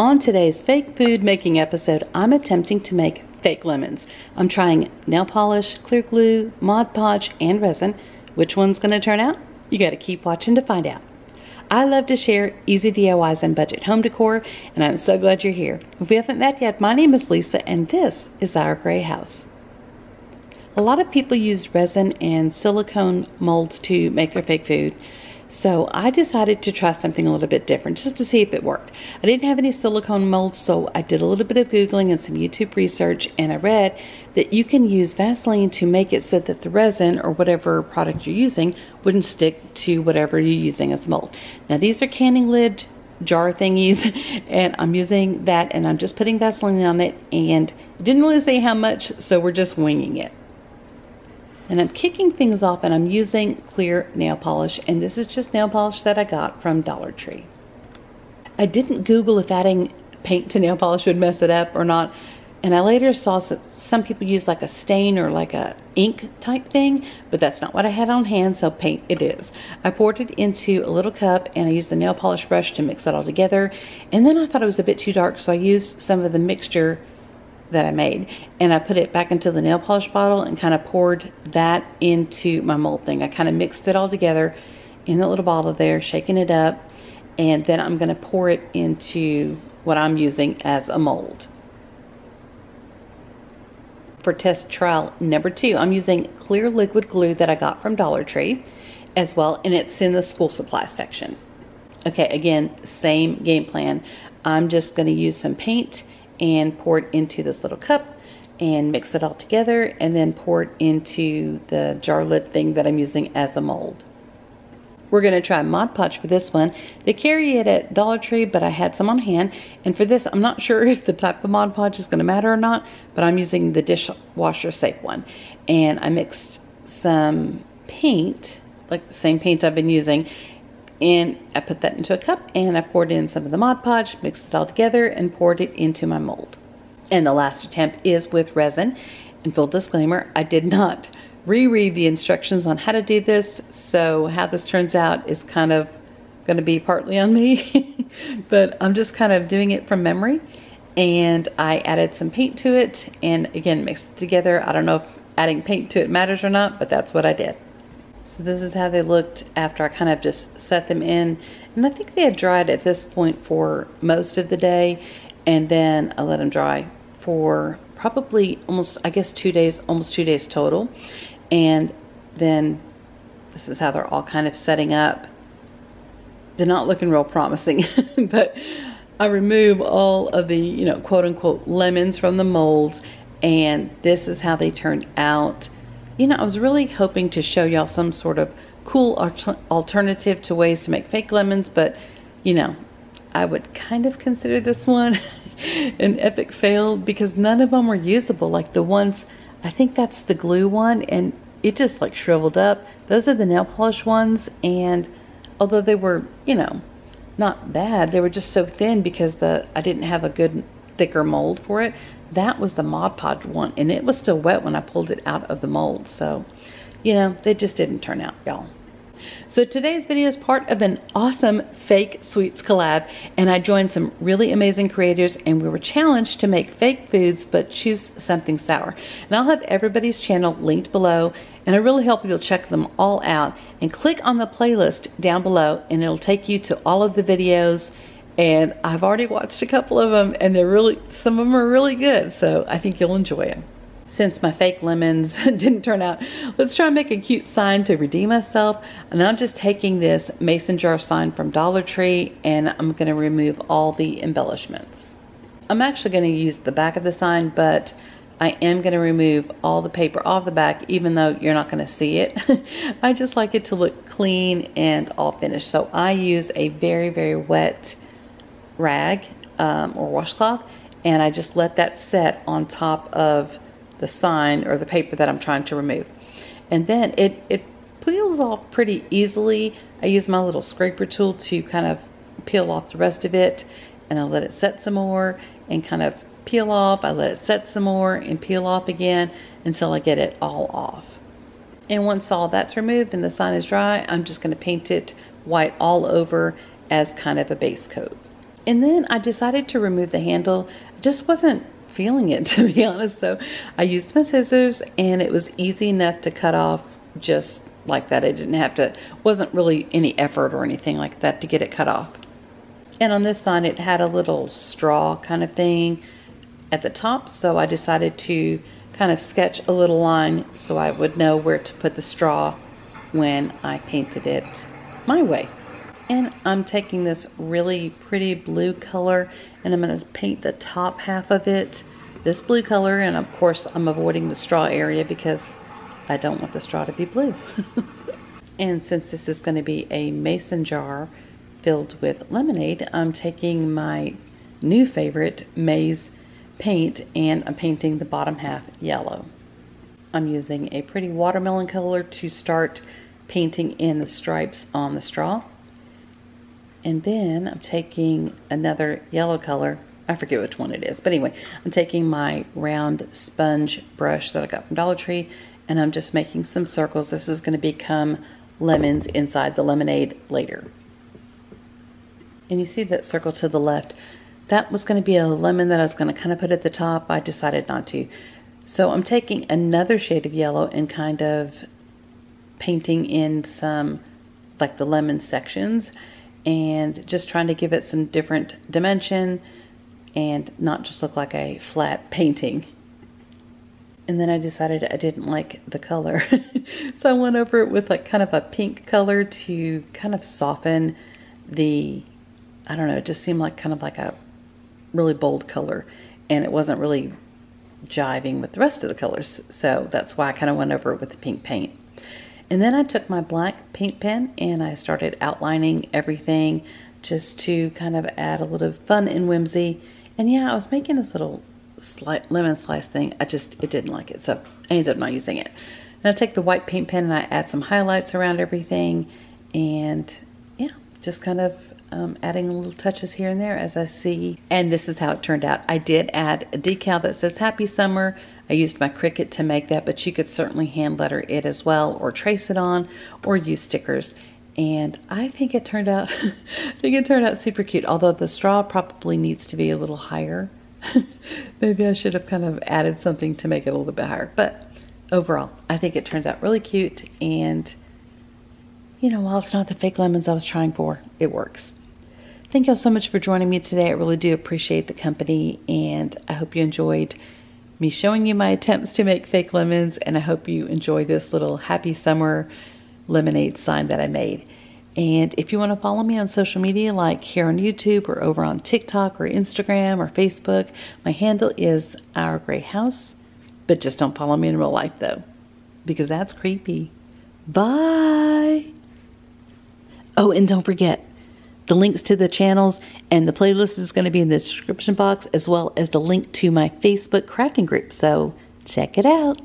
On today's fake food making episode, I'm attempting to make fake lemons. I'm trying nail polish, clear glue, Mod Podge, and resin. Which one's going to turn out? You got to keep watching to find out. I love to share easy DIYs and budget home decor, and I'm so glad you're here. If we haven't met yet, my name is Lisa, and this is Our Gray House. A lot of people use resin and silicone molds to make their fake food. So I decided to try something a little bit different just to see if it worked. I didn't have any silicone molds, so I did a little bit of Googling and some YouTube research, and I read that you can use Vaseline to make it so that the resin or whatever product you're using wouldn't stick to whatever you're using as mold. Now, these are canning lid jar thingies and I'm using that and I'm just putting Vaseline on it and didn't really say how much so we're just winging it and I'm kicking things off and I'm using clear nail polish and this is just nail polish that I got from Dollar Tree. I didn't Google if adding paint to nail polish would mess it up or not and I later saw that some people use like a stain or like a ink type thing, but that's not what I had on hand, so paint it is. I poured it into a little cup and I used the nail polish brush to mix it all together. And then I thought it was a bit too dark, so I used some of the mixture that I made and I put it back into the nail polish bottle and kind of poured that into my mold thing. I kind of mixed it all together in the little bottle there, shaking it up, and then I'm going to pour it into what I'm using as a mold. For test trial number two, I'm using clear liquid glue that I got from Dollar Tree as well, and it's in the school supply section. Okay, again, same game plan. I'm just going to use some paint and pour it into this little cup and mix it all together and then pour it into the jar lid thing that I'm using as a mold. We're going to try Mod Podge for this one. They carry it at Dollar Tree, but I had some on hand. And for this, I'm not sure if the type of Mod Podge is going to matter or not, but I'm using the dishwasher safe one. And I mixed some paint, like the same paint I've been using, and I put that into a cup and I poured in some of the Mod Podge, mixed it all together, and poured it into my mold. And the last attempt is with resin. And full disclaimer, I did not reread the instructions on how to do this, so how this turns out is kind of going to be partly on me, but I'm just kind of doing it from memory. And I added some paint to it and again mixed it together. I don't know if adding paint to it matters or not, but that's what I did. So this is how they looked after I kind of just set them in. And I think they had dried at this point for most of the day. And then I let them dry for probably almost, I guess, two days, almost two days total. And then this is how they're all kind of setting up. They're not looking real promising, but I remove all of the, you know, quote unquote lemons from the molds. And this is how they turn out you know, I was really hoping to show y'all some sort of cool alternative to ways to make fake lemons, but you know, I would kind of consider this one an epic fail because none of them were usable. Like the ones, I think that's the glue one, and it just like shriveled up. Those are the nail polish ones, and although they were, you know, not bad, they were just so thin because the I didn't have a good thicker mold for it. That was the Mod Podge one, and it was still wet when I pulled it out of the mold. So, you know, they just didn't turn out, y'all. So today's video is part of an awesome fake sweets collab and I joined some really amazing creators and we were challenged to make fake foods but choose something sour. And I'll have everybody's channel linked below and I really hope you'll check them all out and click on the playlist down below and it'll take you to all of the videos and I've already watched a couple of them and they're really some of them are really good so I think you'll enjoy them since my fake lemons didn't turn out let's try and make a cute sign to redeem myself and I'm just taking this mason jar sign from Dollar Tree and I'm going to remove all the embellishments I'm actually going to use the back of the sign but I am going to remove all the paper off the back even though you're not going to see it. I just like it to look clean and all finished. So I use a very, very wet rag um, or washcloth and I just let that set on top of the sign or the paper that I'm trying to remove. And then it, it peels off pretty easily. I use my little scraper tool to kind of peel off the rest of it and I let it set some more and kind of peel off. I let it set some more and peel off again until I get it all off. And once all that's removed and the sign is dry, I'm just going to paint it white all over as kind of a base coat. And then I decided to remove the handle. Just wasn't feeling it to be honest. So I used my scissors and it was easy enough to cut off just like that. I didn't have to, wasn't really any effort or anything like that to get it cut off. And on this side, it had a little straw kind of thing at the top. So I decided to kind of sketch a little line so I would know where to put the straw when I painted it my way. And I'm taking this really pretty blue color and I'm going to paint the top half of it this blue color. And of course, I'm avoiding the straw area because I don't want the straw to be blue. and since this is going to be a mason jar filled with lemonade, I'm taking my new favorite maize paint and I'm painting the bottom half yellow. I'm using a pretty watermelon color to start painting in the stripes on the straw. And then I'm taking another yellow color. I forget which one it is. But anyway, I'm taking my round sponge brush that I got from Dollar Tree and I'm just making some circles. This is going to become lemons inside the lemonade later. And you see that circle to the left. That was going to be a lemon that I was going to kind of put at the top. I decided not to. So I'm taking another shade of yellow and kind of painting in some like the lemon sections and just trying to give it some different dimension and not just look like a flat painting. And then I decided I didn't like the color. so I went over it with like kind of a pink color to kind of soften the, I don't know, it just seemed like kind of like a really bold color. And it wasn't really jiving with the rest of the colors. So that's why I kind of went over it with the pink paint. And then I took my black paint pen and I started outlining everything just to kind of add a little fun and whimsy. And yeah, I was making this little slight lemon slice thing. I just, it didn't like it. So I ended up not using it. And I take the white paint pen and I add some highlights around everything. And yeah, just kind of um, adding little touches here and there as I see. And this is how it turned out. I did add a decal that says Happy Summer. I used my Cricut to make that, but you could certainly hand letter it as well, or trace it on, or use stickers. And I think it turned out, I think it turned out super cute. Although the straw probably needs to be a little higher. Maybe I should have kind of added something to make it a little bit higher. But overall, I think it turns out really cute. And you know, while it's not the fake lemons I was trying for, it works. Thank y'all so much for joining me today. I really do appreciate the company, and I hope you enjoyed me showing you my attempts to make fake lemons, and I hope you enjoy this little happy summer lemonade sign that I made. And if you want to follow me on social media, like here on YouTube or over on TikTok or Instagram or Facebook, my handle is Our Gray House. But just don't follow me in real life though, because that's creepy. Bye. Oh, and don't forget, the links to the channels and the playlist is going to be in the description box, as well as the link to my Facebook crafting group. So check it out.